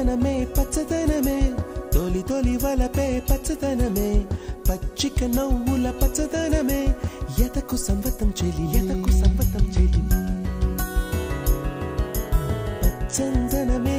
పచ్చదనమే పచ్చదనమే. తొలి తొలి వలపే పచ్చదనమే. పచ్చిక నవ్వుల పచ్చదనమే. ఎతకు సంవతం చెలి ఎతకు సంవతం చెలి. పచ్చందనమే.